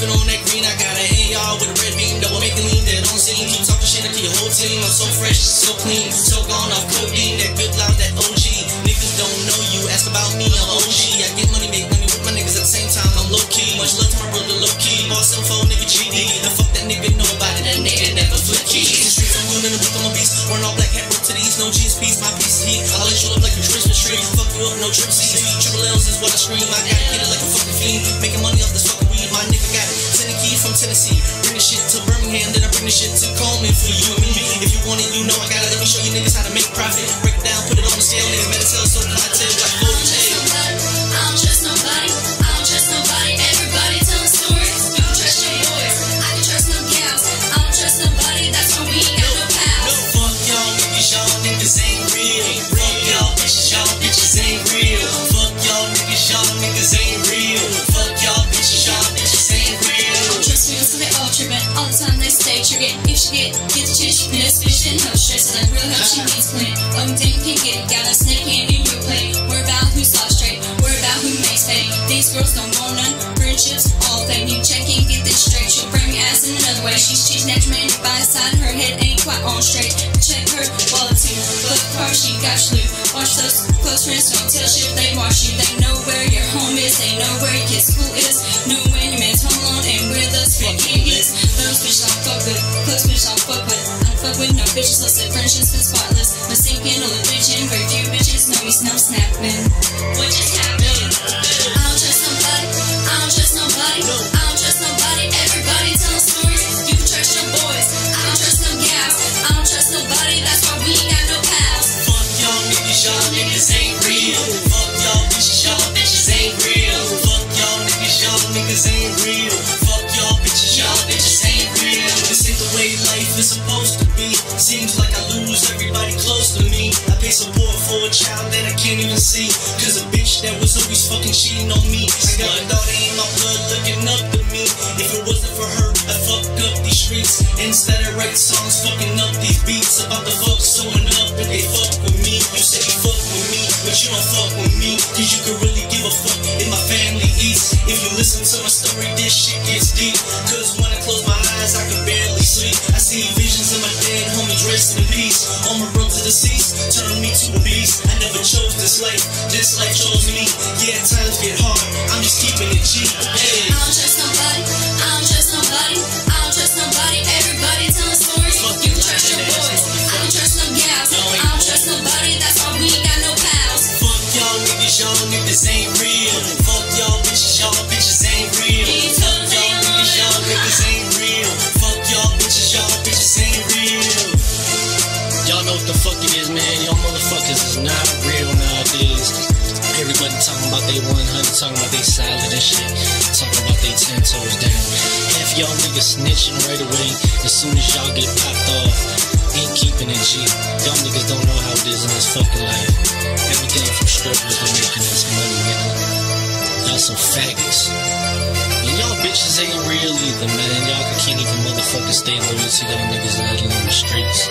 Smoking on that green, I got an AR with a red beam, double making lean that on scene. Keep talking shit to your whole team. I'm so fresh, so clean, so gone off codeine, that good loud, that OG. Niggas don't know you, ask about me, I'm OG. Trip Triple L's is what I scream. I gotta get it like a fucking fiend. Making money off this fucking weed, my nigga got. Sending keys from Tennessee. Bring the shit to Birmingham, then I bring the shit to Coleman for you and me. If you want it, you know I got it. Let me show you niggas how to make profit. Break it down, put it on the scale, niggas better sell so cocktail like then no stress. Like real help, she needs. Um, then you can get. Got a snake hand in your play. Worry about who's lost straight. Worry about who makes pay. These girls don't want none. Friendships, all fake. You check and get this straight. She'll bring me ass in another way. She's cheese natural man by her side. Her head ain't quite on straight. Check her wallet too. Look car, she got you. Watch those close friends don't tell shit they watch you. They know where your home is. They know where your kid's school is. Know when your man's with. Close bitches I fuck with. Don't fuck with no bitches. Let's say friendships is spotless. Sinking all the bitchin'. Very few bitches know me snow snapping. What just happened? Trust nobody. I don't trust nobody. I don't trust nobody. Everybody telling stories. You trust your boys. I don't trust no gals. I don't trust nobody. That's why we got no pals. Fuck y'all niggas, y'all niggas ain't real. Fuck y'all bitches, y'all bitches ain't real. See. Cause a bitch that was always fucking cheating on me. I got a daughter in my blood looking up to me. If it wasn't for her, I fucked up these streets. Instead of write songs, fucking up these beats. About the fuck sewing up and they fuck with me. You say you fuck with me, but you don't fuck with me. Cause you can really give a fuck if my family eats. If you listen to my story, this shit gets deep. Cause when I close my eyes, I can barely sleep. I peace. On my road to deceased, turn me to a beast. I never chose this life, this life chose me. Yeah, times get hard, I'm just keeping it G. fuck it is, man. Y'all motherfuckers is not real nowadays. Everybody talking about they 100, talking about they solid and shit. Talking about they 10 toes down. Half y'all niggas snitching right away as soon as y'all get popped off. Ain't keeping it G. Y'all niggas don't know how it is in this fucking life. Everything from strippers to making this money, know. Y'all some faggots. And y'all bitches ain't real either, man. Y'all can't even motherfucking stay loyal to y'all niggas let alone the streets.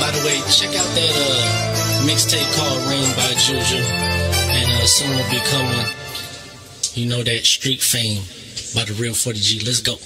By the way, check out that uh mixtape called Rain by Juju. And uh soon will be coming, you know, that street fame by the real 40G. Let's go.